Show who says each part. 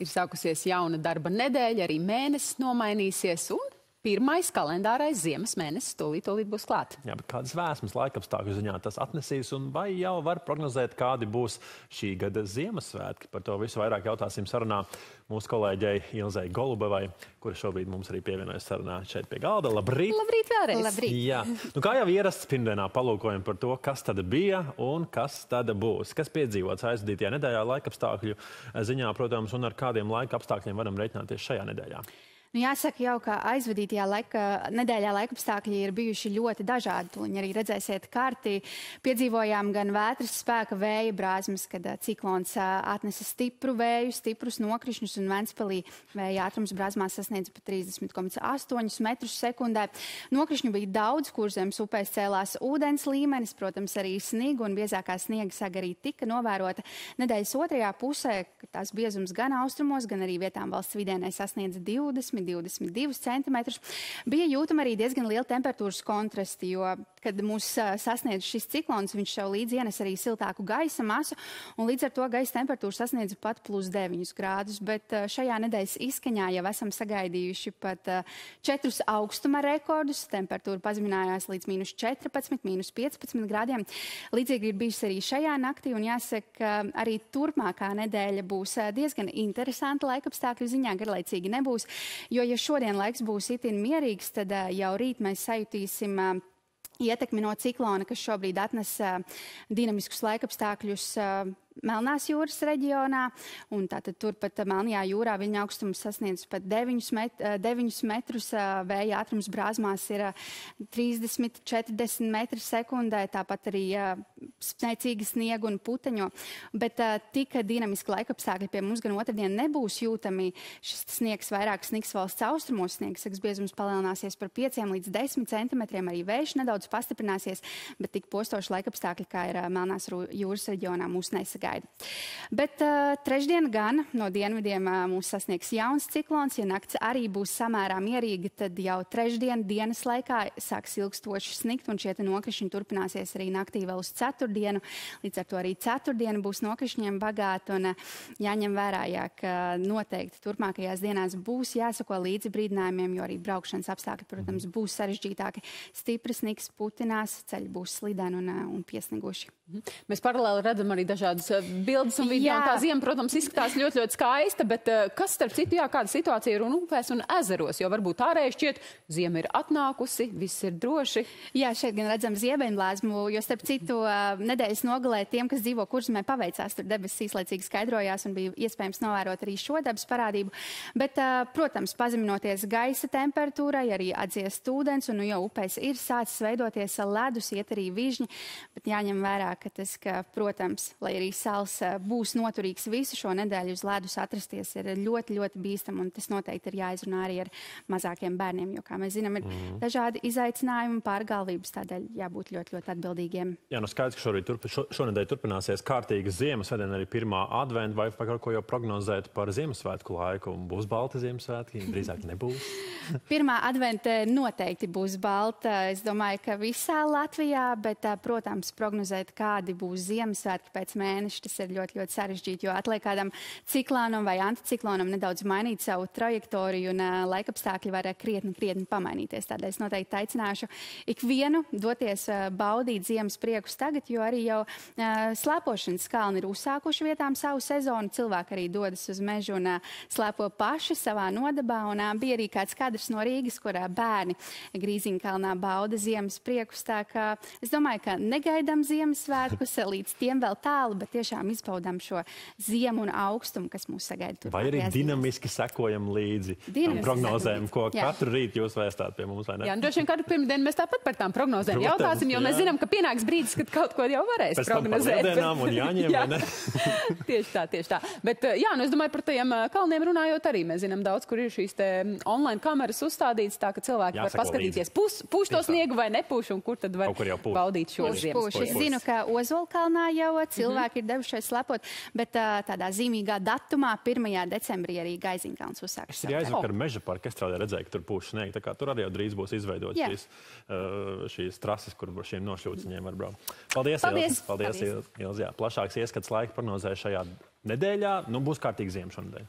Speaker 1: ir sākusies jauna darba nedēļa, arī mēnesis nomainīsies un Pirmais kalendārais ziemas mēnesis tūlīt, tūlīt būs klāt.
Speaker 2: Jā, bet kādas vēsmas laikapstākļu ziņā tas atnesīs un vai jau var prognozēt, kādi būs šī gada Ziemassvētki? Par to visu vairāk jautāsim sarunā mūsu kolēģei Ilzai Golubevai, kura šobrīd mums arī pievienojas sarunā šeit pie galda. Labrīt!
Speaker 1: Labrīt vēlreiz!
Speaker 3: Labrīt!
Speaker 2: Jā, nu kā jau ierasts pirmdienā palūkojam par to, kas tad bija un kas tad būs. Kas piedzīvots aizvadītajā nedēļā laikapstākļu ziņā, protams, un ar kādiem laika apstākļiem varam reiķināties šajā nedēļā.
Speaker 3: Nu, jāsaka, jau ka aizvadītajā laika, nedēļā laikapstākļi ir bijuši ļoti dažādi. Viņi arī redzēsiet karti. Piedzīvojām gan vētras spēka vēja brāzmas, kad ciklons atnesa stipru vēju, stiprus nokrišņus un Ventspilī vēja ātrums brāzmās sasniedza pat 30,8 metrus sekundē. Nokrišņu bija daudz, kur zemes upēs cēlās ūdens līmenis, protams, arī sniega un biezākā sniega saga arī tika novērota. Nedēļas otrajā pusē tās biezums gan austrumos, gan arī vietām valsts vidienē sasniedza 20 22 cm. Bija jūtama arī diezgan liela temperatūras kontrasti, jo, kad mūs sasniedz šis ciklons, viņš sev līdzi ienes arī siltāku gaisa masu, un līdz ar to gaisa temperatūra sasniedz pat plus 9 grādus. Bet šajā nedēļas izskaņā jau esam sagaidījuši pat 4 augstuma rekordus. Temperatūra pazeminājās līdz mīnus 14, mīnus 15 grādiem. Līdzīgi ir bijusi arī šajā naktī, un jāsaka, arī turpmākā nedēļa būs diezgan interesanta laikapstākļu ziņā, garlaicīgi nebūs. Jo, ja šodien laiks būs itin mierīgs, tad jau rīt mēs sajutīsim ietekmi no ciklona, kas šobrīd atnes dinamiskus laikapstākļus Melnās jūras reģionā, tātad turpat Melnajā jūrā viņa augstums sasniedz pat 9, met, 9 metrus, vēja ātrums brāzmās ir 30-40 metri sekundē, tāpat arī spēcīgi sniegu un puteņo, bet tik dinamiski laikapstākļi pie mums gan otrdien nebūs jūtami. Šis sniegs vairāk snigs valsts austrumos, sniegs biezums palielināsies par 5 līdz 10 centimetriem, arī vējš nedaudz pastiprināsies, bet tik postoši laikapstākļi, kā ir Melnās jūras reģionā, mūs nesagaida. Bet uh, trešdien gan no dienvidiem uh, mūs sasniegs jauns ciklons. Ja nakts arī būs samērā mierīga, tad jau trešdien dienas laikā sāks ilgstoši snikt, un šie nokrišņi turpināsies arī naktī vēl uz ceturtdienu. Līdz ar to arī ceturtdiena būs nokrišņiem bagāta, un uh, jāņem vērā, jā, ka noteikti turpmākajās dienās būs jāsako līdzi brīdinājumiem, jo arī braukšanas apstākļi, protams, mhm. būs sarežģītāki. Stipras sniks putinās, ceļi būs slideni un, un piesniguši.
Speaker 1: Mhm. Mēs paralēli redzam arī dažādas bildes un video. Un tā zima, protams, izskatās ļoti, ļoti skaista, bet kas starp citu, jā, kāda situācija ir un upēs un ezeros, jo varbūt ārēji šķiet, ziema ir atnākusi, viss ir droši.
Speaker 3: Jā, šeit gan redzam ziemeņblāzmu, jo starp citu nedēļas nogalē tiem, kas dzīvo kurzemē, paveicās, tur debesis īslaicīgi skaidrojās un bija iespējams novērot arī šo dabas parādību. Bet, uh, protams, pazeminoties gaisa temperatūrai, arī atdziest ūdens, un nu, jau upēs ir sācis veidoties ledus, iet arī vižņi, bet jāņem vērā, ka tas, ka, protams, lai arī sāls būs noturīgs visu šo nedēļu uz ledus atrasties, ir ļoti, ļoti bīstam. Un tas noteikti ir jāizrunā arī ar mazākiem bērniem, jo, kā mēs zinām, ir mm. dažādi izaicinājumi, pārgalvības. Tādēļ jābūt ļoti, ļoti atbildīgiem.
Speaker 2: Jā, nu skaidrs, ka šorīt, turp, šo, šonedēļ turpināsies kārtīga Ziemassvētdiena, arī pirmā adventa, vai par kaut ko jau prognozēt par Ziemassvētku laiku? Būs balta Ziemassvētki, drīzāk nebūs.
Speaker 3: pirmā adventa noteikti būs balta. Es domāju, ka visā Latvijā, bet, protams, prognozēt, kādi būs Ziemassvētki pēc mēneša, tas ir ļoti, ļoti sarežģīti, jo atliek kādam ciklonam vai anticiklonam nedaudz mainīt savu trajektoriju un laikapstākļi var krietni, krietni pamainīties. Tādēļ es noteikti aicināšu ikvienu doties baudīt ziemas priekus tagad, jo arī jau uh, slēpošanas kalni ir uzsākuši vietām savu sezonu. Cilvēki arī dodas uz mežu un uh, slēpo paši savā nodabā. Un, uh, bija arī kāds kadrs no Rīgas, kur uh, bērni Grīziņkalnā bauda ziemas priekus. Tā kā es domāju, ka negaidām Ziemassvētkus līdz tiem vēl tālu, bet tiešām izbaudām šo ziemu un augstumu, kas mūs sagaida.
Speaker 2: Vai arī dinamiski dienās. sekojam līdzi prognozēm, ko jā. katru rītu jūs vēstāt pie mums?
Speaker 1: Jā, un droši vien katru pirmdienu mēs tāpat par tām prognozēm Protams, jautāsim, jo jā. mēs zinām, ka pienāks brīdis, kad kaut ko jau varēs
Speaker 2: Pēc
Speaker 1: prognozēt.
Speaker 2: Tam un jāņem, jā.
Speaker 1: tieši tā, tieši tā. Bet jā, nu es domāju par tajiem kalniem runājot arī. Mēs zinām daudz, kur ir šīs te online kameras uzstādītas, tā ka cilvēki Jāsako var paskatīties, pūš, pūš to sniegu vai nepūš, un kur tad var baudīt šo ziemu.
Speaker 3: Es zinu, ka Ozolkalnā jau cilvēki ir devušies slepot, bet tādā zīmīgā datumā, 1. decembrī, arī Gaiziņkalns uzsāks.
Speaker 2: Es arī aizvakar meža parka estrādē redzēju, ka tur pūš sniegi, tā kā tur arī jau drīz būs izveidot šīs, šīs trases, kur šiem nošļūciņiem var braukt. Paldies,
Speaker 3: Paldies,
Speaker 2: Ilz. Paldies, Paldies. Ilz. Jā, plašāks ieskats laika prognozē šajā nedēļā. Nu, būs kārtīgi ziema šonadēļ.